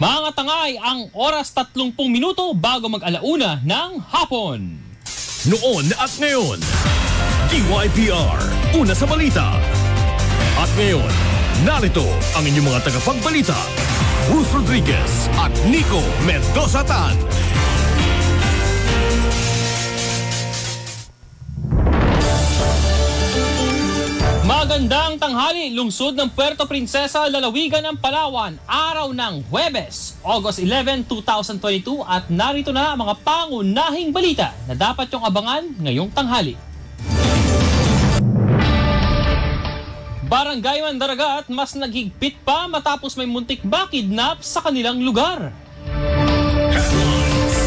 Mga tangay, ang oras 30 minuto bago mag-alauna ng hapon. Noon at ngayon, DYPR, una sa balita. At ngayon, narito ang inyong mga tagapagbalita, Ruth Rodriguez at Nico Mendoza Tan. Magandang tanghali, lungsod ng Puerto Princesa, lalawigan ng Palawan, araw ng Huwebes, August 11, 2022 at narito na ang mga pangunahing balita na dapat yung abangan ngayong tanghali. Barangay Mandaragat mas naghigpit pa matapos may muntik bakidnap sa kanilang lugar.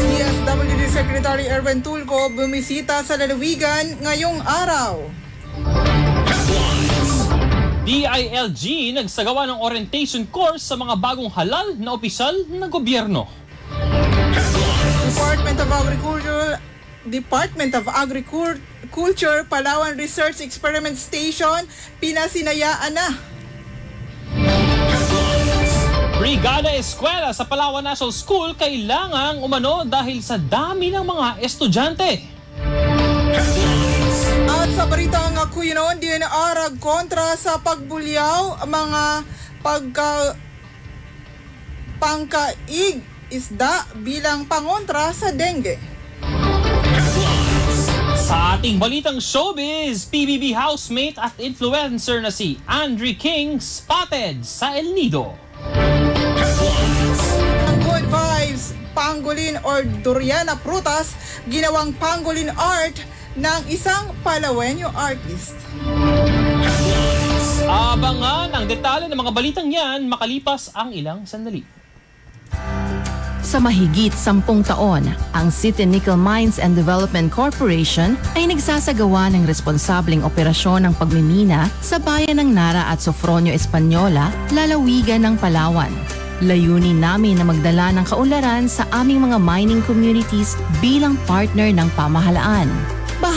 DSWD Secretary Erwin Tulco bumisita sa lalawigan ngayong araw. DILG nagsagawa ng orientation course sa mga bagong halal na opisyal ng gobyerno. Department of Agriculture Department of Agriculture Palawan Research Experiment Station pinasinayaan na. Brigada Eskwela sa Palawan National School kailangang umano dahil sa dami ng mga estudyante. Sa baritang kuyinon, DNR kontra sa pagbulyaw mga pagka pangkaig isda bilang pangontra sa dengue. Sa ating balitang showbiz, PBB housemate at influencer na si Andre King spotted sa El Nido. Ang good vibes, pangolin or duriana prutas, ginawang pangolin art ng isang Palawenyo artist. Abangan ang detalye ng mga balitang yan makalipas ang ilang sandali. Sa mahigit sampung taon, ang City Nickel Mines and Development Corporation ay nagsasagawa ng responsableng operasyon ng pagmimina sa bayan ng Nara at Sofronio Española, lalawigan ng Palawan. Layunin namin na magdala ng kaunlaran sa aming mga mining communities bilang partner ng pamahalaan.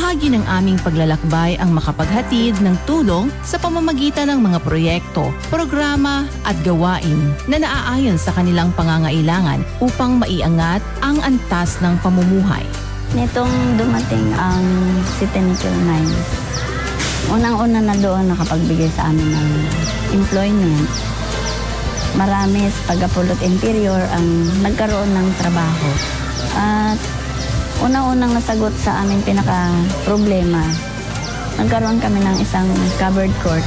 Bahagi ng aming paglalakbay ang makapaghatid ng tulong sa pamamagitan ng mga proyekto, programa at gawain na naaayon sa kanilang pangangailangan upang maiangat ang antas ng pamumuhay. Nitong dumating ang City Nickel Mines, unang-una na doon nakapagbigay sa amin ng employment. Marami sa Pagapulot Interior ang nagkaroon ng trabaho. At unang-unang nasagot sa aming pinaka-problema, nagkaroon kami ng isang covered court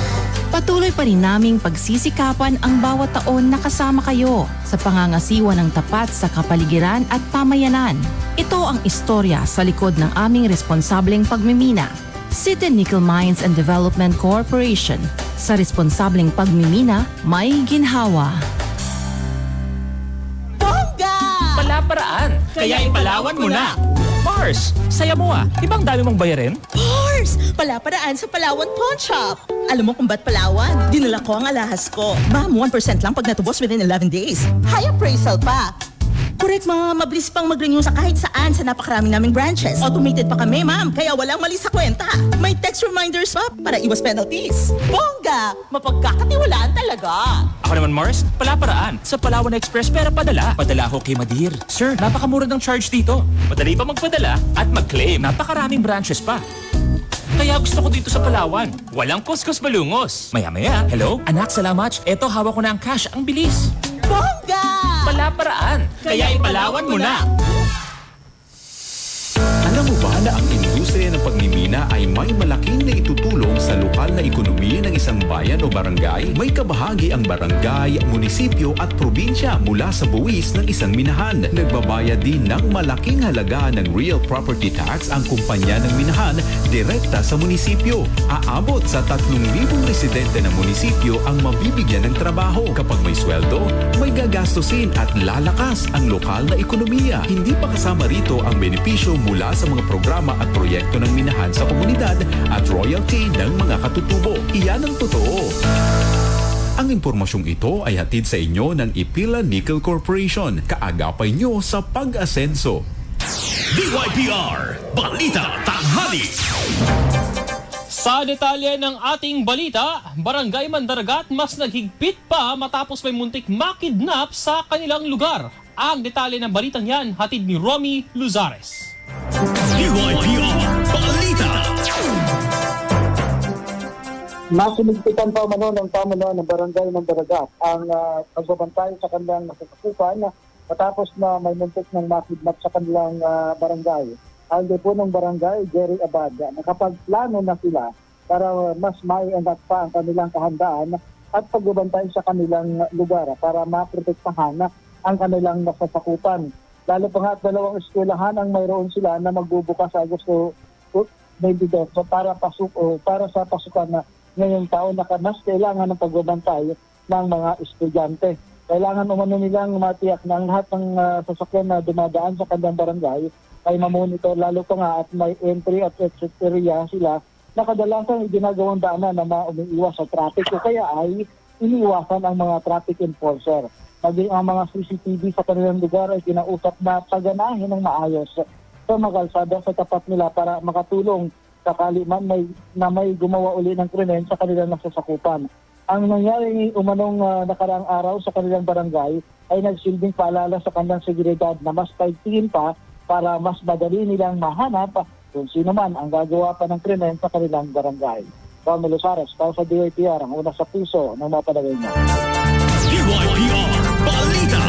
Patuloy pa rin naming pagsisikapan ang bawat taon na kasama kayo sa pangangasiwa ng tapat sa kapaligiran at pamayanan. Ito ang istorya sa likod ng aming responsableng pagmimina. City Nickel Mines and Development Corporation. Sa responsableng pagmimina, may ginhawa. Palaparaan. Kaya ipalawan mo na. Mars, saya mo ah. Ibang dami mong bayarin? Pars! Palaparaan sa Palawan Pawn Shop. Alam mo kung ba't Palawan? Dinala ko ang alahas ko. Ma'am, 1% lang pag natubos within 11 days. High appraisal pa. Correct, ma'am. Mabilis pang mag-renew sa kahit saan sa napakarami naming branches. Automated pa kami, ma'am. Kaya walang mali sa kwenta. May text reminders pa para iwas penalties. Bongga! Mapagkakatiwalaan talaga. Ako naman Mars, palaparaan. Sa Palawan Express pera padala. Padala ho kay Madir. Sir, napakamura ng charge dito. Madali pa magpadala at mag-claim. Napakaraming branches pa. Kaya gusto ko dito sa Palawan. Walang kuskus malungos. Maya-maya, hello? Anak, salamat. Eto, hawak ko na ang cash. Ang bilis. Bongga! Palaparaan. Kaya ipalawan mo na. Pagmimina ay may malaking na itutulong sa lokal na ekonomiya ng isang bayan o barangay? May kabahagi ang barangay, munisipyo at probinsya mula sa buwis ng isang minahan. Nagbabayad din ng malaking halaga ng real property tax ang kumpanya ng minahan direkta sa munisipyo. Aabot sa 3,000 residente ng munisipyo ang mabibigyan ng trabaho. Kapag may sweldo, may gagastusin at lalakas ang lokal na ekonomiya. Hindi pa kasama rito ang benepisyo mula sa mga programa at proyekto ng minahan sa komunidad at royalty ng mga katutubo. Iyan ang totoo. Ang impormasyong ito ay hatid sa inyo ng Ipila Nickel Corporation, kaagapay nyo sa pag-asenso. DYPR, Balita Tanghali. Sa detalye ng ating balita, Barangay Mandaragat mas naghigpit pa matapos may muntik makidnap sa kanilang lugar. Ang detalye ng balitang yan hatid ni Romy Luzares. DYPR Masinigpitan pa umano ng pamunuan ng barangay ng Daragat ang uh, pagbabantay sa kanilang nasasakupan matapos na may muntik ng makidnap sa kanilang ah, barangay. Ang depo ng barangay, Jerry Abad, nakapagplano na sila para mas maiangat pa ang kanilang kahandaan at pagbabantay sa kanilang lugar para maprotektahan ang kanilang nasasakupan. Lalo pa nga dalawang eskwelahan ang mayroon sila na magbubukas Agosto 22 so para pasok o para sa pasukan na ngayong taon na mas kailangan ng pagbabantay ng mga estudyante. Kailangan umano nilang matiyak na ang lahat ng ah, sasakyan na dumadaan sa kanilang barangay ay mamonitor lalo pa nga at may entry at exit area sila na kadalasang ginagawang daanan na maumiiwas sa traffic o kaya ay iniwasan ang mga traffic enforcer. Maging ang mga CCTV sa kanilang lugar ay kinausap na paganahin ng maayos sa mga kalsada sa tapat nila para makatulong sakali man may, na may gumawa uli ng krimen sa kanilang nasasakupan. Ang nangyari umanong ah, nakaraang araw sa kanilang barangay ay nagsilbing paalala sa kanilang seguridad na mas paigtingin pa para mas madali nilang mahanap kung sino man ang gagawa pa ng krimen sa kanilang barangay. Romelo Sares, para sa DITR, ang una sa puso ng mga palagay niya. DYPR Balita.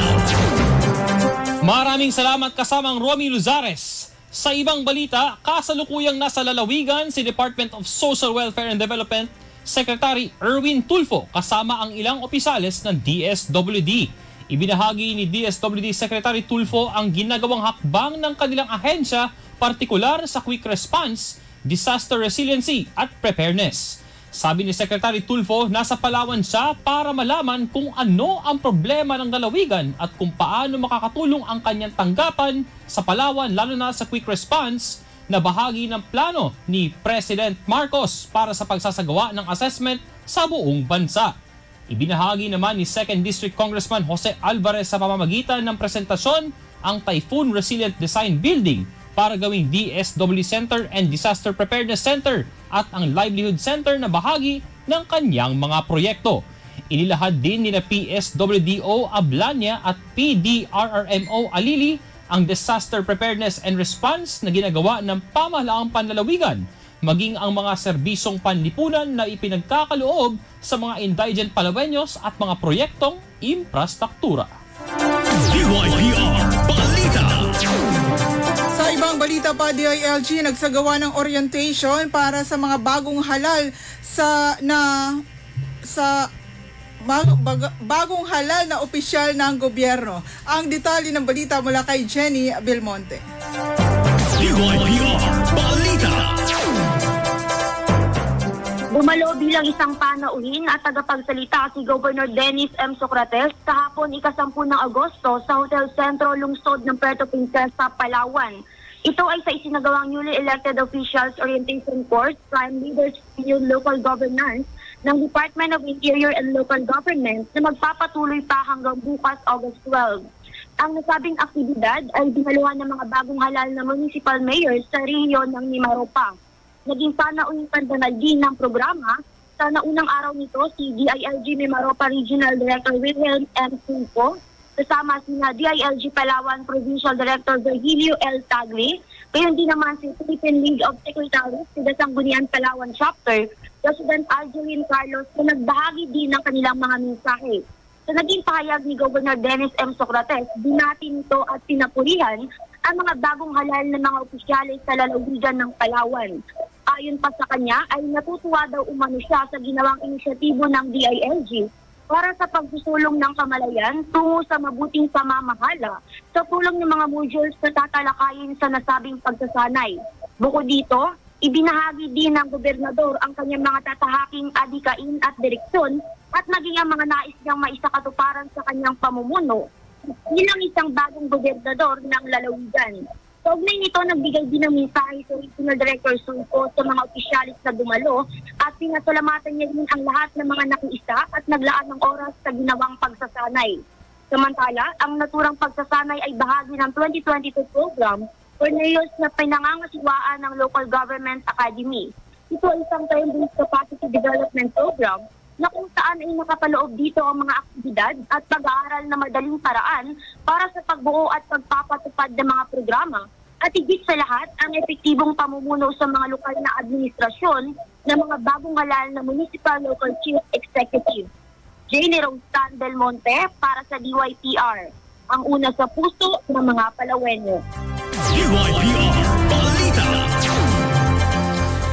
Maraming salamat kasamang Romy Luzares. Sa ibang balita, kasalukuyang nasa lalawigan si Department of Social Welfare and Development Secretary Erwin Tulfo kasama ang ilang opisales ng DSWD. Ibinahagi ni DSWD Secretary Tulfo ang ginagawang hakbang ng kanilang ahensya partikular sa quick response, disaster resiliency at preparedness. Sabi ni Secretary Tulfo, nasa Palawan siya para malaman kung ano ang problema ng lalawigan at kung paano makakatulong ang kanyang tanggapan sa Palawan lalo na sa quick response na bahagi ng plano ni President Marcos para sa pagsasagawa ng assessment sa buong bansa. Ibinahagi naman ni 2nd District Congressman Jose Alvarez sa pamamagitan ng presentasyon ang Typhoon Resilient Design Building para gawing DSW Center and Disaster Preparedness Center at ang Livelihood Center na bahagi ng kanyang mga proyekto. Inilahad din ni na PSWDO Ablanya at PDRRMO Alili ang Disaster Preparedness and Response na ginagawa ng pamahalaang panlalawigan maging ang mga serbisong panlipunan na ipinagkakaloob sa mga indigent Palaweños at mga proyektong infrastruktura. DYPR ibang balita pa, DILG nagsagawa ng orientation para sa mga bagong halal sa na sa bag- bag- bagong halal na opisyal ng gobyerno. Ang detalye ng balita mula kay Jenny Belmonte. DYPR Balita. Dumalo bilang isang panauhin at tagapagsalita si Governor Dennis M. Socrates kahapon ikasampu ng Agosto sa Hotel Centro Lungsod ng Puerto Princesa, Palawan. Ito ay sa isinagawang newly elected officials orientation course, prime leaders in local governance ng Department of Interior and Local Government na magpapatuloy pa hanggang bukas August 12. Ang nasabing aktibidad ay dinaluhan ng mga bagong halal na municipal mayors sa rehiyon ng Mimaropa. Naging panauhin pandanal din ng programa sa naunang araw nito si DILG Mimaropa Regional Director Wilhelm M. Tulfo kasama si DILG Palawan Provincial Director Virgilio L. Tagli, gayon din naman si Philippine League of Secretaries sa Sanggunian Palawan Chapter, President Arjeline Carlos na nagbahagi din ng kanilang mga mensahe. Sa naging pahayag ni Governor Dennis M. Socrates, binati nito at pinapurihan ang mga bagong halal na mga opisyalis sa lalawigan ng Palawan. Ayon pa sa kanya, ay natutuwa daw umano siya sa ginawang inisyatibo ng DILG para sa pagsusulong ng kamalayan tungo sa mabuting pamamahala sa tulong ng mga modules na tatalakayin sa nasabing pagsasanay. Bukod dito, ibinahagi din ng gobernador ang kanyang mga tatahaking adikain at direksyon at maging ang mga nais niyang maisakatuparan sa kanyang pamumuno bilang isang bagong gobernador ng lalawigan. Kaugnay nito, nagbigay din ng mensahe sa Regional Director Sulco sa mga opisyalis na dumalo at pinasalamatan niya din ang lahat ng mga nakiisa at naglaan ng oras sa ginawang pagsasanay. Samantala, ang naturang pagsasanay ay bahagi ng 2022 program Cornelius na pinangangasiwaan ng Local Government Academy. Ito ay isang time-based capacity development program na kung saan ay nakapaloob dito ang mga aktibidad at pag-aaral na madaling paraan para sa pagbuo at pagpapatupad ng mga programa at higit sa lahat ang epektibong pamumuno sa mga lokal na administrasyon ng mga bagong halal na Municipal Local Chief Executive. Jane Rose Del Monte para sa DYPR, ang una sa puso ng mga Palawenyo. DYPR.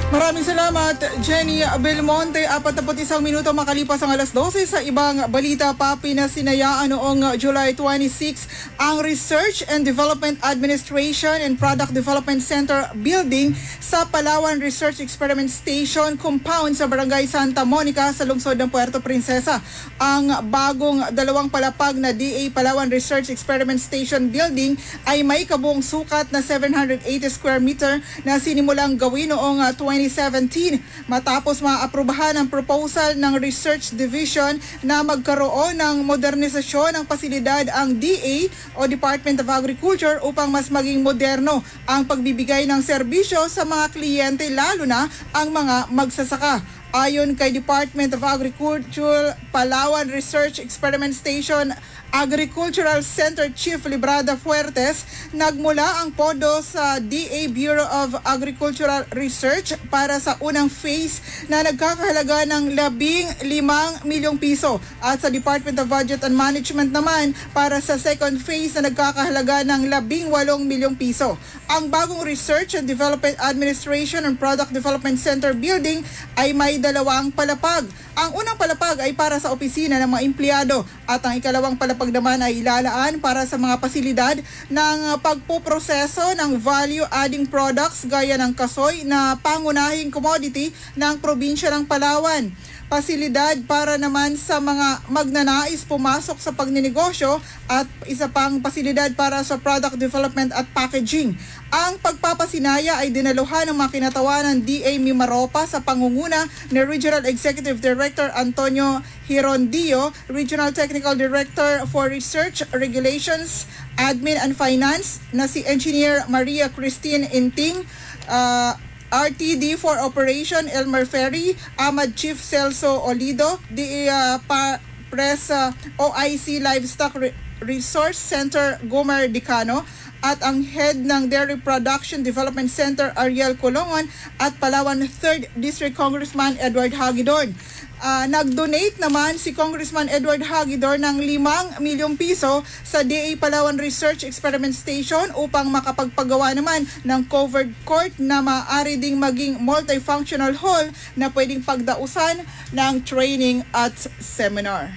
Maraming salamat, Jenny Belmonte. 41 minuto makalipas ang alas 12 sa ibang balita pa pinasinayaan noong July 26 ang Research and Development Administration and Product Development Center building sa Palawan Research Experiment Station compound sa Barangay Santa Monica sa lungsod ng Puerto Princesa. Ang bagong dalawang palapag na DA Palawan Research Experiment Station building ay may kabuong sukat na 780 square meter na sinimulang gawin noong uh, 2017 matapos maaprubahan ang proposal ng Research Division na magkaroon ng modernisasyon ng pasilidad ang DA o Department of Agriculture upang mas maging moderno ang pagbibigay ng serbisyo sa mga kliyente lalo na ang mga magsasaka. Ayon kay Department of Agriculture, Palawan Research Experiment Station Agricultural Center Chief Librada Fuertes, nagmula ang podo sa DA Bureau of Agricultural Research para sa unang phase na nagkakahalaga ng 15 milyong piso at sa Department of Budget and Management naman para sa second phase na nagkakahalaga ng 18 milyong piso. Ang bagong Research and Development Administration and Product Development Center building ay may dalawang palapag. Ang unang palapag ay para sa opisina ng mga empleyado at ang ikalawang palapag naman ay ilalaan para sa mga pasilidad ng pagpuproseso ng value-adding products gaya ng kasoy na pangunahing commodity ng probinsya ng Palawan pasilidad para naman sa mga magnanais pumasok sa pagninegosyo at isa pang pasilidad para sa product development at packaging. Ang pagpapasinaya ay dinaluhan ng mga kinatawanan DA Mimaropa sa pangunguna ni Regional Executive Director Antonio Hirondio, Regional Technical Director for Research, Regulations, Admin and Finance na si Engineer Maria Christine Inting, uh, RTD for Operation Elmer Ferry, Ahmad Chief Celso Olido, the uh, pa- Press uh, OIC Livestock Re- Resource Center Gomer Dicano at ang head ng Dairy Production Development Center Ariel Colongon at Palawan 3rd District Congressman Edward Hagidorn. Uh, nag-donate naman si Congressman Edward Hagidor ng 5 milyong piso sa DA Palawan Research Experiment Station upang makapagpagawa naman ng covered court na maaari ding maging multifunctional hall na pwedeng pagdausan ng training at seminar.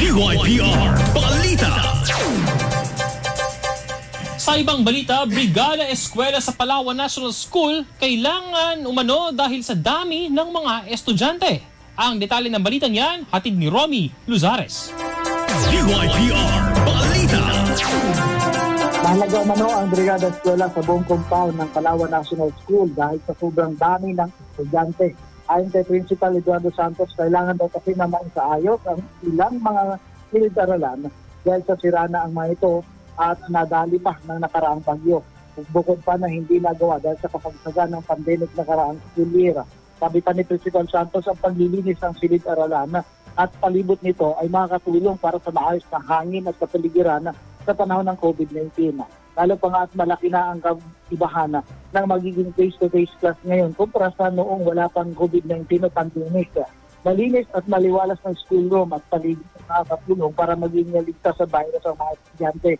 DYPR Balita. Sa ibang balita, Brigada Eskwela sa Palawan National School kailangan umano dahil sa dami ng mga estudyante. Ang detalye ng balita niyan, hatid ni Romy Luzares. DYPR Balita. Mahalaga umano ang Brigada Eskwela sa buong compound ng Palawan National School dahil sa sobrang dami ng estudyante. Ayon kay Principal Eduardo Santos, kailangan daw kasi na maisaayos ang ilang mga silid-aralan dahil sa sira na ang mga ito at nadali pa ng nakaraang bagyo. Bukod pa na hindi nagawa dahil sa kapagsagan ng pandemic nakaraang school year. Sabi pa ni Principal Santos ang paglilinis ng silid-aralan at palibot nito ay makakatulong para sa maayos na hangin at kapaligiran sa panahon ng COVID-19. Lalo pa nga at malaki na ang kaibahan ng magiging face-to-face class ngayon kumpara sa noong wala pang COVID-19 o pandemic. Malinis at maliwalas ng schoolroom at paligid na nakakatulong para maging ligtas sa virus ang mga estudyante.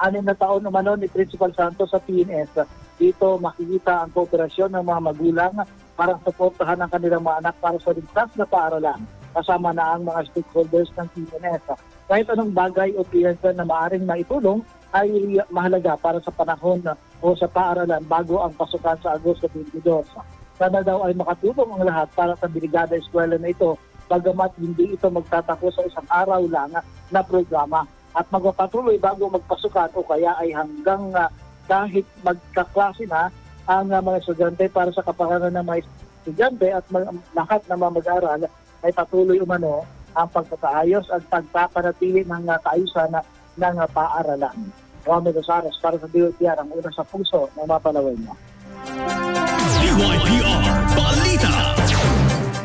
Anim na taon naman ni Principal Santos sa PNS, dito makikita ang kooperasyon ng mga magulang para suportahan ang kanilang mga anak para sa ligtas na paaralan kasama na ang mga stakeholders ng PNS. Kahit anong bagay o piyansa na maaaring maitulong ay mahalaga para sa panahon o sa paaralan bago ang pasukan sa Agosto 22. Sana daw ay makatulong ang lahat para sa Brigada Eskwela na ito bagamat hindi ito magtatapos sa isang araw lang na programa at magpapatuloy bago magpasukan o kaya ay hanggang uh, kahit magkaklase na ang uh, mga estudyante para sa kapakanan ng mga estudyante at lahat ng mga mag-aaral ay patuloy umano ang pagtataayos at pagpapanatili ng uh, kaayusan na, ng uh, paaralan. Juan Rosares para sa DOTR ang una sa puso ng mga palawin niya.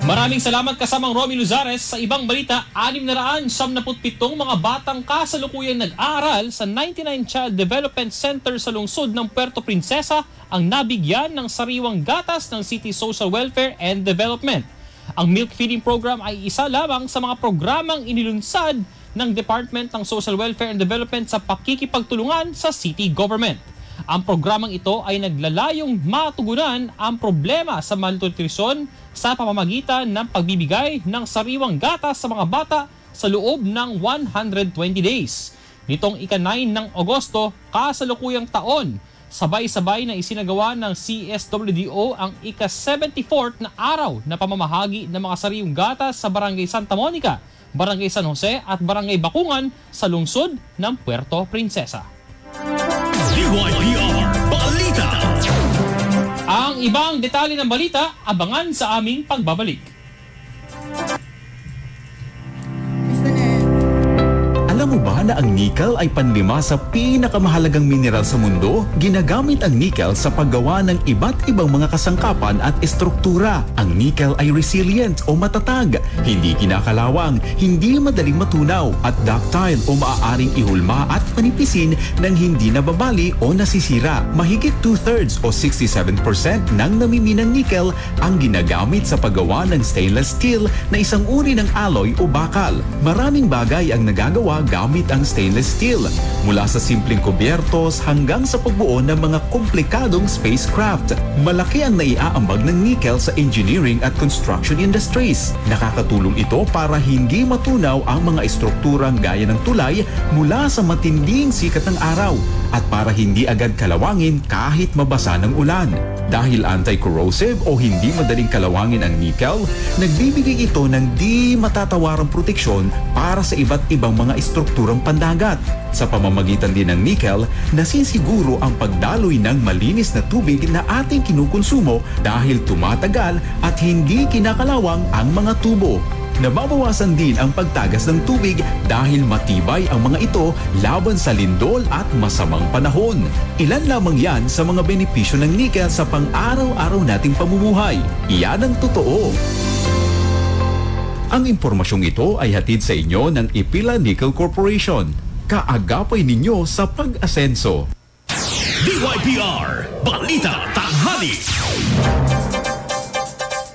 Maraming salamat kasamang Romy Luzares. Sa ibang balita, 677 mga batang kasalukuyang nag-aaral sa 99 Child Development Center sa lungsod ng Puerto Princesa ang nabigyan ng sariwang gatas ng City Social Welfare and Development. Ang milk feeding program ay isa lamang sa mga programang inilunsad ng Department ng Social Welfare and Development sa pakikipagtulungan sa city government. Ang programang ito ay naglalayong matugunan ang problema sa malnutrisyon sa pamamagitan ng pagbibigay ng sariwang gatas sa mga bata sa loob ng 120 days. Nitong ika-9 ng Agosto, kasalukuyang taon, sabay-sabay na isinagawa ng CSWDO ang ika-74th na araw na pamamahagi ng mga sariwang gatas sa Barangay Santa Monica, Barangay San Jose at Barangay Bakungan sa lungsod ng Puerto Princesa. DYPR. Ang ibang detalye ng balita, abangan sa aming pagbabalik. Na ang nickel ay panlima sa pinakamahalagang mineral sa mundo? Ginagamit ang nickel sa paggawa ng iba't ibang mga kasangkapan at estruktura. Ang nickel ay resilient o matatag, hindi kinakalawang, hindi madaling matunaw at ductile o maaaring ihulma at panipisin ng hindi nababali o nasisira. Mahigit two-thirds o 67% ng namiminang nickel ang ginagamit sa paggawa ng stainless steel na isang uri ng alloy o bakal. Maraming bagay ang nagagawa gamit ang stainless steel. Mula sa simpleng kubyertos hanggang sa pagbuo ng mga komplikadong spacecraft. Malaki ang naiaambag ng nickel sa engineering at construction industries. Nakakatulong ito para hindi matunaw ang mga estrukturang gaya ng tulay mula sa matinding sikat ng araw at para hindi agad kalawangin kahit mabasa ng ulan. Dahil anti-corrosive o hindi madaling kalawangin ang nickel, nagbibigay ito ng di matatawarang proteksyon para sa iba't ibang mga estrukturang pandagat. Sa pamamagitan din ng nickel, nasisiguro ang pagdaloy ng malinis na tubig na ating kinukonsumo dahil tumatagal at hindi kinakalawang ang mga tubo. Nababawasan din ang pagtagas ng tubig dahil matibay ang mga ito laban sa lindol at masamang panahon. Ilan lamang yan sa mga benepisyo ng nickel sa pang-araw-araw nating pamumuhay. Iyan ang totoo. Ang impormasyong ito ay hatid sa inyo ng Ipila Nickel Corporation. Kaagapay ninyo sa pag-asenso. DYPR Balita Tanghali.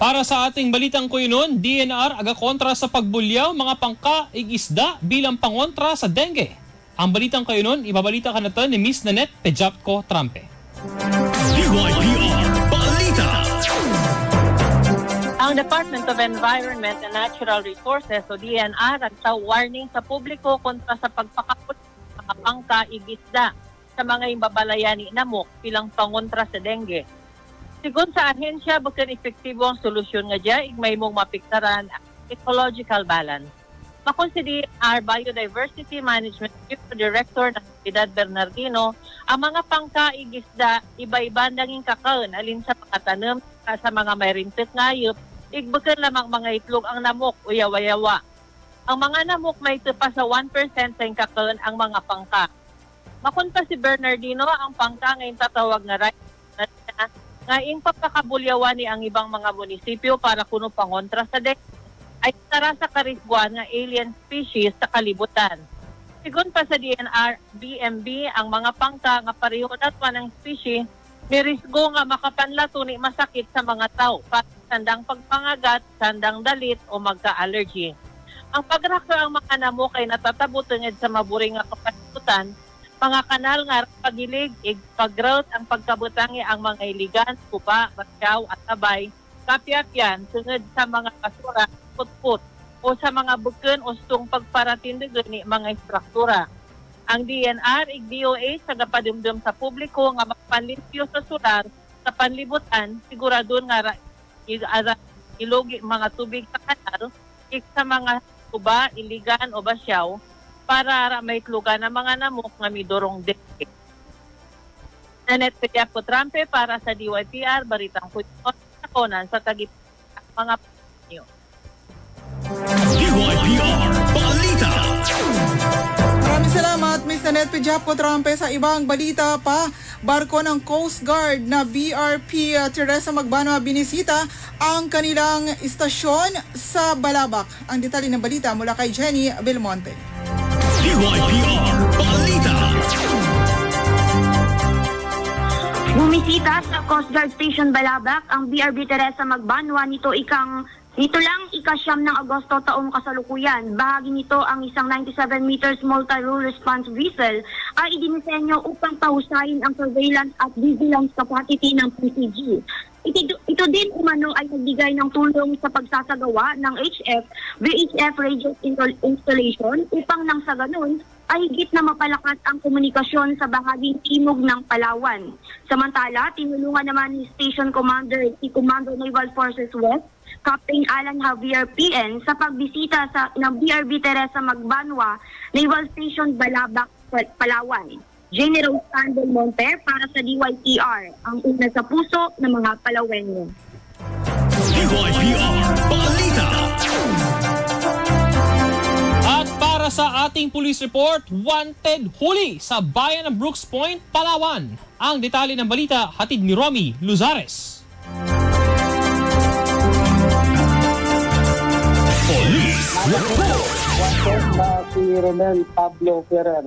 Para sa ating balitang kuyunon, DNR agakontra sa pagbulyaw mga pangka igisda bilang pangontra sa dengue. Ang balitang kuyunon, ibabalita ka na to ni Miss Nanette Pejapco Trampe. DYPR Balita. Ang Department of Environment and Natural Resources o DNR nagsa warning sa publiko kontra sa pagpakapot ng mga pangka igisda sa mga imbabalayani namok bilang pangontra sa dengue. Sigon sa ahensya, bukan epektibo ang solusyon nga dya, igmay mong mapiktaran ecological balance. Makonsider our Biodiversity Management Chief Director ng Ciudad Bernardino, ang mga pangkaigisda, iba-iba naging kakaon alin sa pagkatanom sa mga may rintit ngayop, igbukan lamang mga itlog ang namok o yawa-yawa. Ang mga namok may tupa sa 1% sa kakaon ang mga pangka. Makunta si Bernardino, ang pangka ngayon tatawag nga right nga ing ni ang ibang mga munisipyo para kuno pangontra sa dek ay tara sa karisbuan nga alien species sa kalibutan. Sigon pa sa DNR, BMB, ang mga pangka nga pareho natwa ng species may risgo nga makapanlato ni masakit sa mga tao sandang pagpangagat, sandang dalit o magka-allergy. Ang pagraka ang mga namok ay natatabo tungod sa maburing nga kapalibutan mga kanal nga pagilig, ig pag-growth ang pagkabutangi ang mga iligan, kupa, basyaw at abay, kapyapyan, sunod sa mga basura, putput, o sa mga buken o stong pagparatindig ni mga istruktura. Ang DNR, ig DOA, sa gapadumdum sa publiko nga magpanlimpyo sa sular sa panlibutan, siguradon nga ilogi mga tubig sa kanal, ig sa mga kuba, iligan o basyaw, para may tlugan ng mga namok nga midorong deke. Nanet kaya po Trampe para sa DYPR, Baritang Kuyon, Konan sa Tagip mga niyo. DYPR Balita. Maraming salamat, Miss Nanette Pijapo Trampe. Sa ibang balita pa, barko ng Coast Guard na BRP uh, Teresa Magbanwa binisita ang kanilang istasyon sa Balabak. Ang detalye ng balita mula kay Jenny Belmonte. DYPR Balita. Bumisita sa Coast Guard Station Balabak ang BRB Teresa Magbanwa nito ikang Nito lang ikasyam ng Agosto taong kasalukuyan. Bahagi nito ang isang 97 meters multi-role response vessel ay idinisenyo upang pahusayin ang surveillance at vigilance capacity ng PCG. Ito, ito din umano ay nagbigay ng tulong sa pagsasagawa ng HF, VHF radio installation upang nang sa ganun ay higit na mapalakas ang komunikasyon sa bahaging timog ng Palawan. Samantala, tinulungan naman ni Station Commander si Commander Naval Forces West Captain Alan Javier PN sa pagbisita sa ng BRB Teresa Magbanwa Naval Station Balabac, Palawan. General Sandel Monte para sa DYPR, ang una sa puso ng mga Palawenyo. DYPR Balita. At para sa ating police report, wanted huli sa bayan ng Brooks Point, Palawan. Ang detalye ng balita hatid ni Romy Luzares. Police Report. Si Ronel Pablo Ferrer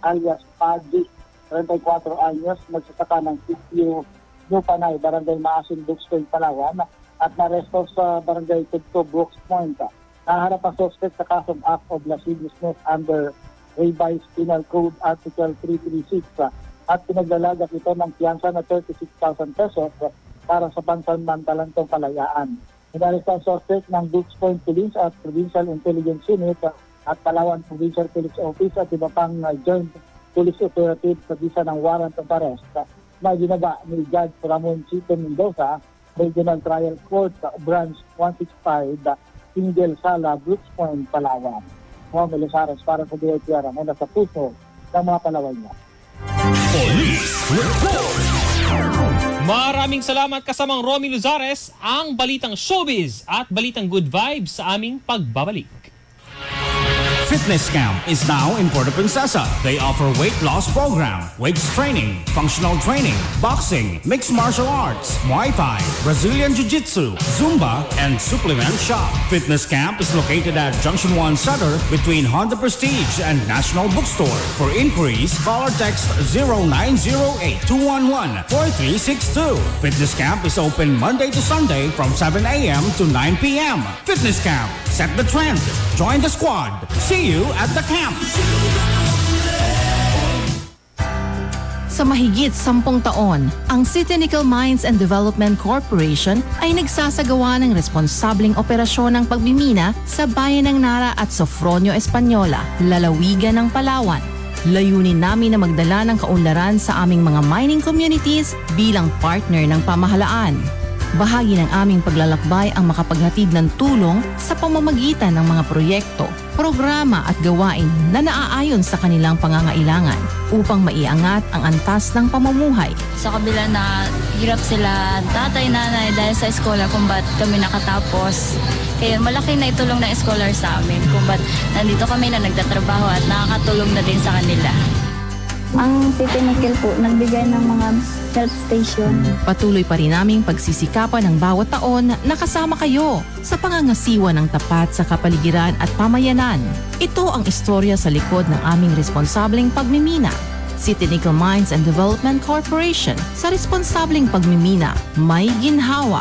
alias Padi, 34 anyos, nagsasaka ng sitio New Panay, Barangay Maasin, Duxton, Palawan at naresto sa Barangay Tudto, Brooks Point. Naharap ang suspect sa kasong act of lasciviousness under Revised Penal Code Article 336 at pinaglalagak ito ng piyansa na 36,000 pesos para sa pansamantalantong kalayaan. Inaresto ang suspect ng Dukes Point Police at Provincial Intelligence Unit at Palawan Provincial Police Office at iba pang uh, joint police operative sa bisa ng warrant of arrest na ginaba ni Judge Ramon Chito Mendoza, Regional Trial Court sa Branch 165, Single Sala, Brooks Point, Palawan. Juan Melisares para sa DOTR mula sa puso ng mga Palawan niya. Police Report. Maraming salamat kasamang Romy Luzares, ang balitang showbiz at balitang good vibes sa aming pagbabalik. Fitness Camp is now in Puerto Princesa. They offer weight loss program, weights training, functional training, boxing, mixed martial arts, Muay Thai, Brazilian Jiu-Jitsu, Zumba, and supplement shop. Fitness Camp is located at Junction 1 Sutter between Honda Prestige and National Bookstore. For inquiries, call or text 0908-211-4362. Fitness Camp is open Monday to Sunday from 7 a.m. to 9 p.m. Fitness Camp. Set the trend. Join the squad. See you at the camp. Sa mahigit sampung taon, ang City Nickel Mines and Development Corporation ay nagsasagawa ng responsabling operasyon ng pagmimina sa bayan ng Nara at Sofronio Española, lalawigan ng Palawan. Layunin namin na magdala ng kaunlaran sa aming mga mining communities bilang partner ng pamahalaan. Bahagi ng aming paglalakbay ang makapaghatid ng tulong sa pamamagitan ng mga proyekto, programa at gawain na naaayon sa kanilang pangangailangan upang maiangat ang antas ng pamumuhay. Sa kabila na hirap sila tatay, nanay dahil sa eskola kung ba't kami nakatapos. Kaya malaki na itulong ng scholar sa amin kung ba't nandito kami na nagtatrabaho at nakakatulong na din sa kanila. Ang City Nickel po, nagbigay ng mga health station. Patuloy pa rin naming pagsisikapan ng bawat taon na kasama kayo sa pangangasiwa ng tapat sa kapaligiran at pamayanan. Ito ang istorya sa likod ng aming responsableng pagmimina. City Nickel Mines and Development Corporation sa responsableng pagmimina may ginhawa.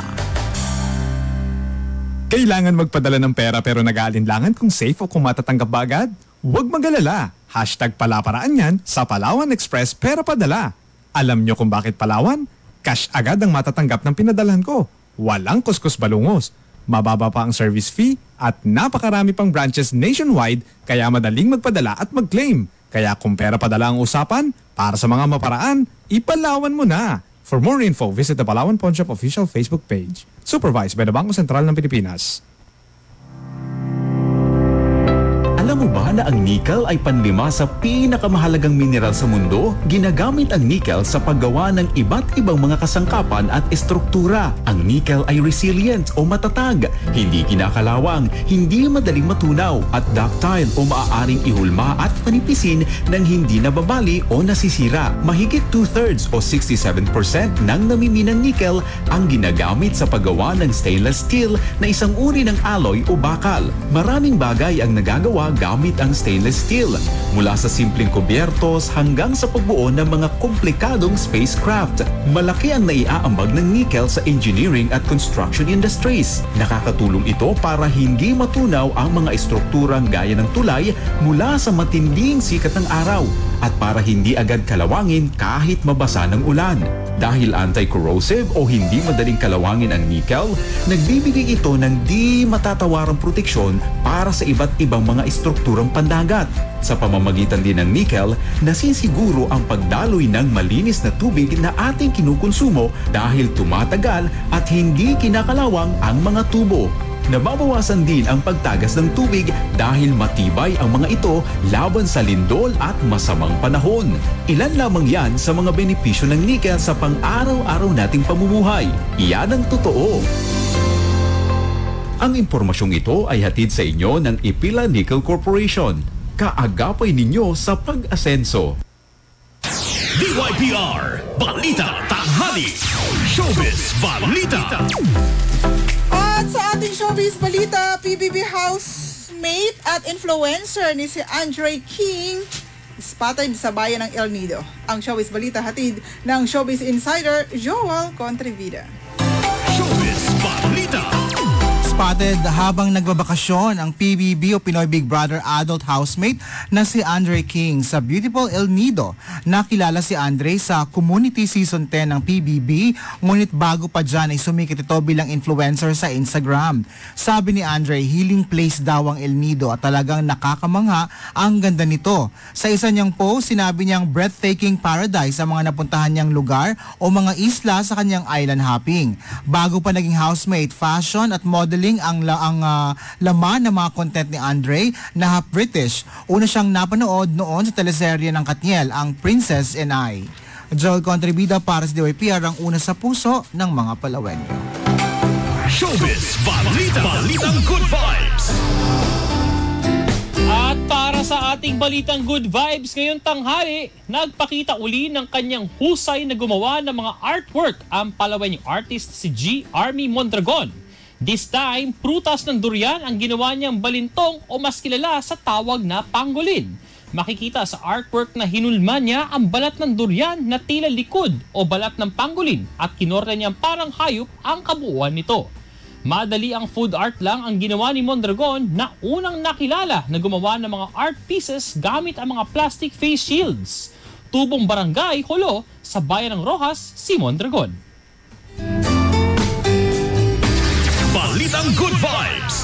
Kailangan magpadala ng pera pero nag-aalinlangan kung safe o kung matatanggap ba agad? Huwag magalala. Hashtag palaparaan yan sa Palawan Express Pera Padala. Alam nyo kung bakit Palawan? Cash agad ang matatanggap ng pinadalhan ko. Walang kuskus balungos. Mababa pa ang service fee at napakarami pang branches nationwide kaya madaling magpadala at mag-claim. Kaya kung pera padala ang usapan, para sa mga maparaan, ipalawan mo na. For more info, visit the Palawan Pawn Shop official Facebook page. Supervised by the Bangko Sentral ng Pilipinas. Alam mo ba na ang nickel ay panlima sa pinakamahalagang mineral sa mundo? Ginagamit ang nickel sa paggawa ng iba't ibang mga kasangkapan at estruktura. Ang nickel ay resilient o matatag, hindi kinakalawang, hindi madaling matunaw at ductile o maaaring ihulma at panipisin ng hindi nababali o nasisira. Mahigit two-thirds o 67% ng namiminang nickel ang ginagamit sa paggawa ng stainless steel na isang uri ng alloy o bakal. Maraming bagay ang nagagawa gamit ang stainless steel, mula sa simpleng kubyertos hanggang sa pagbuo ng mga komplikadong spacecraft. Malaki ang naiaambag ng nickel sa engineering at construction industries. Nakakatulong ito para hindi matunaw ang mga estrukturang gaya ng tulay mula sa matinding sikat ng araw at para hindi agad kalawangin kahit mabasa ng ulan. Dahil anti-corrosive o hindi madaling kalawangin ang nickel, nagbibigay ito ng di matatawarang proteksyon para sa iba't ibang mga estrukturang pandagat. Sa pamamagitan din ng nickel, nasisiguro ang pagdaloy ng malinis na tubig na ating kinukonsumo dahil tumatagal at hindi kinakalawang ang mga tubo. Nababawasan din ang pagtagas ng tubig dahil matibay ang mga ito laban sa lindol at masamang panahon. Ilan lamang yan sa mga benepisyo ng nickel sa pang-araw-araw nating pamumuhay. Iyan ang totoo. Ang impormasyong ito ay hatid sa inyo ng Ipila Nickel Corporation. Kaagapay ninyo sa pag-asenso. DYPR Balita Tanghali Showbiz Balita ating showbiz balita, PBB housemate at influencer ni si Andre King spotted sa bayan ng El Nido. Ang showbiz balita hatid ng showbiz insider Joel Contrevida. Spotted habang nagbabakasyon ang PBB o Pinoy Big Brother adult housemate na si Andre King sa beautiful El Nido. Nakilala si Andre sa Community Season 10 ng PBB, ngunit bago pa dyan ay sumikat ito bilang influencer sa Instagram. Sabi ni Andre, healing place daw ang El Nido at talagang nakakamangha ang ganda nito. Sa isa niyang post, sinabi niyang breathtaking paradise ang mga napuntahan niyang lugar o mga isla sa kanyang island hopping. Bago pa naging housemate, fashion at modeling ang, la, ang uh, laman ng mga content ni Andre na half British. Una siyang napanood noon sa teleserye ng Katniel, ang Princess and I. Joel Contribida para sa DYPR ang una sa puso ng mga Palawenyo. Showbiz Balita Balitang Good Vibes At para sa ating balitang good vibes ngayong tanghali, nagpakita uli ng kanyang husay na gumawa ng mga artwork ang Palawenyong artist si G. Army Mondragon. This time, prutas ng durian ang ginawa niyang balintong o mas kilala sa tawag na pangolin. Makikita sa artwork na hinulma niya ang balat ng durian na tila likod o balat ng pangolin at kinorte niyang parang hayop ang kabuuan nito. Madali ang food art lang ang ginawa ni Mondragon na unang nakilala na gumawa ng mga art pieces gamit ang mga plastic face shields. Tubong barangay, Holo, sa bayan ng Rojas, si Mondragon. Vibes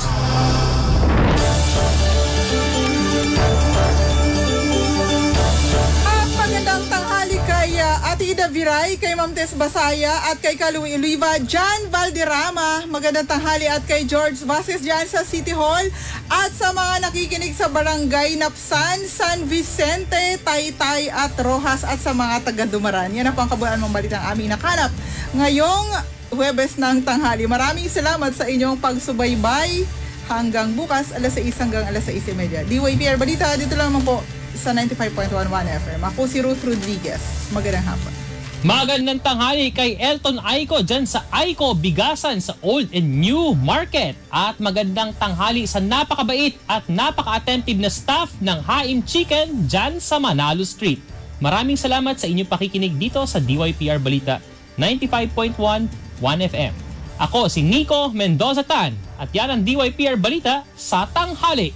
At magandang tanghali kay uh, Ida Viray, kay Ma'am Tess Basaya at kay Kaluwi Luiva, John Valderrama. Magandang tanghali at kay George Vasquez dyan sa City Hall at sa mga nakikinig sa Barangay Napsan, San Vicente, Taytay at Rojas at sa mga taga-Dumaran. Yan ang pangkabulan mong balitang aming nakanap. Ngayong Huwebes ng tanghali. Maraming salamat sa inyong pagsubaybay hanggang bukas alas 6 hanggang alas 6.30. DYPR Balita, dito lang naman po sa 95.11 FM. Ako si Ruth Rodriguez. Magandang hapon. Magandang tanghali kay Elton Aiko dyan sa Aiko Bigasan sa Old and New Market. At magandang tanghali sa napakabait at napaka-attentive na staff ng Haim Chicken dyan sa Manalo Street. Maraming salamat sa inyong pakikinig dito sa DYPR Balita 95.1 1FM. Ako si Nico Mendoza Tan at yan ang DYPR Balita sa tanghali.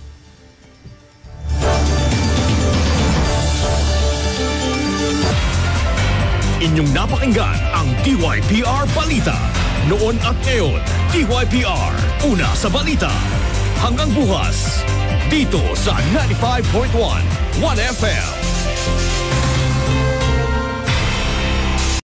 Inyong napakinggan ang DYPR Balita. Noon at ngayon, DYPR, una sa balita. Hanggang bukas, dito sa 95.1 1FM.